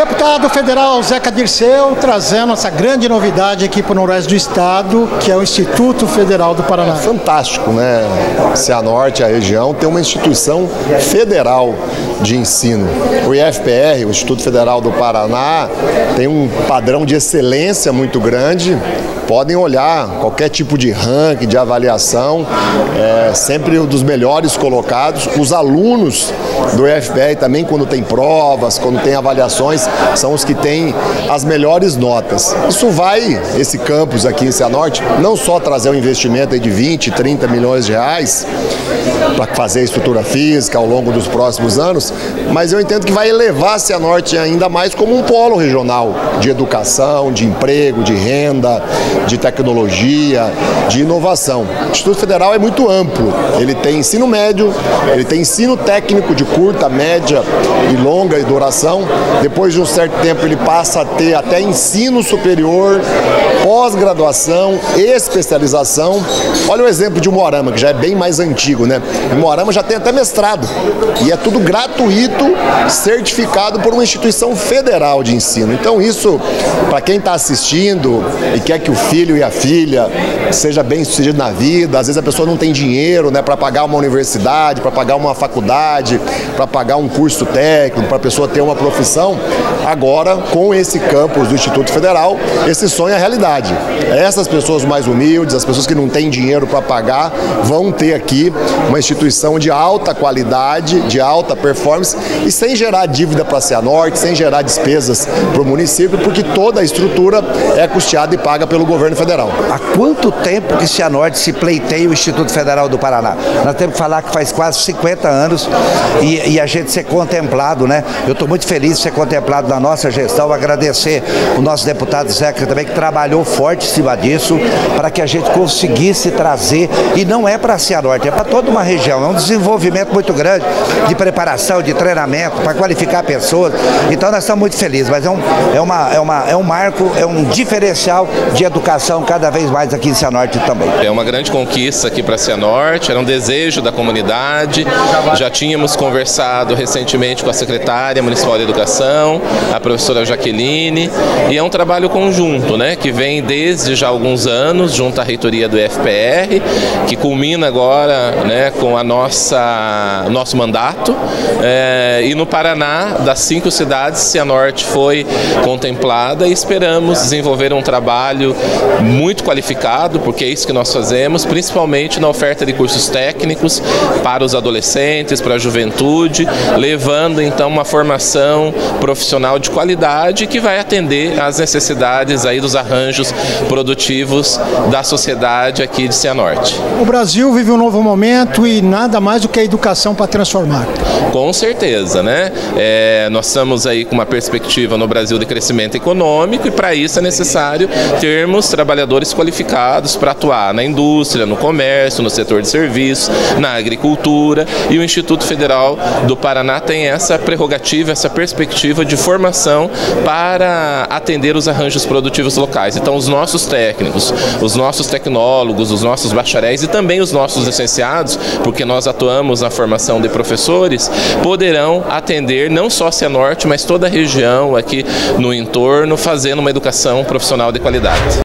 Deputado federal Zeca Dirceu trazendo essa grande novidade aqui para o noroeste do estado, que é o Instituto Federal do Paraná. Fantástico, né? Cianorte, a região, tem uma instituição federal de ensino. O IFPR, o Instituto Federal do Paraná, tem um padrão de excelência muito grande. Podem olhar qualquer tipo de ranking, de avaliação, é sempre um dos melhores colocados. Os alunos do IFPR também, quando tem provas, quando tem avaliações, são os que têm as melhores notas. Isso vai, esse campus aqui em Cianorte, não só trazer um investimento de 20, 30 milhões de reais para fazer a estrutura física ao longo dos próximos anos, mas eu entendo que vai elevar a Cianorte ainda mais como um polo regional de educação, de emprego, de renda, de tecnologia, de inovação. O Instituto Federal é muito amplo. Ele tem ensino médio, ele tem ensino técnico de curta, média e longa duração. Depois de um certo tempo ele passa a ter até ensino superior, pós-graduação, especialização. Olha o exemplo de Moarama, que já é bem mais antigo, né? Moarama já tem até mestrado. E é tudo gratuito, certificado por uma instituição federal de ensino. Então isso, para quem está assistindo e quer que o filho e a filha seja bem sucedido na vida, às vezes a pessoa não tem dinheiro né, para pagar uma universidade, para pagar uma faculdade, para pagar um curso técnico, para a pessoa ter uma profissão, agora com esse campus do Instituto Federal, esse sonho é realidade. Essas pessoas mais humildes, as pessoas que não têm dinheiro para pagar, vão ter aqui uma instituição de alta qualidade, de alta performance e sem gerar dívida para a Cianorte, sem gerar despesas para o município, porque toda a estrutura é custeada e paga pelo governo federal. Há quanto tempo que Cianorte se pleiteia o Instituto Federal do Paraná? Nós temos que falar que faz quase 50 anos e, e a gente ser contemplado, né? Eu estou muito feliz de ser contemplado na nossa gestão, agradecer o nosso deputado Zeca também, que trabalhou forte em cima disso, para que a gente conseguisse trazer, e não é para Cianorte, é para toda uma região, é um desenvolvimento muito grande de preparação, de treinamento, para qualificar pessoas. Então nós estamos muito felizes, mas é um, é, uma, é, uma, é um marco, é um diferencial de educação cada vez mais aqui em Cianorte também. É uma grande conquista aqui para Cianorte, era um desejo da comunidade, já tínhamos conversado recentemente com a secretária municipal de educação, a professora Jaqueline, e é um trabalho conjunto, né, que vem desde já alguns anos, junto à reitoria do FPR, que culmina agora, né, com a nossa nosso mandato. É, e no Paraná, das cinco cidades, Cianorte foi contemplada e esperamos desenvolver um trabalho muito qualificado, porque é isso que nós fazemos, principalmente na oferta de cursos técnicos para os adolescentes, para a juventude, levando então uma formação profissional de qualidade que vai atender às necessidades aí dos arranjos produtivos da sociedade aqui de Cianorte. O Brasil vive um novo momento e nada mais do que a educação para transformar. Com certeza, né? É, nós estamos aí com uma perspectiva no Brasil de crescimento econômico e para isso é necessário termos trabalhadores qualificados para atuar na indústria, no comércio, no setor de serviços, na agricultura e o Instituto Federal do Paraná tem essa prerrogativa, essa perspectiva de formação para atender os arranjos produtivos locais. Então, os nossos técnicos, os nossos tecnólogos, os nossos bacharéis e também os nossos licenciados, porque nós atuamos na formação de professores, poderão atender não só a Cianorte, mas toda a região aqui no entorno, fazendo uma educação profissional de qualidade.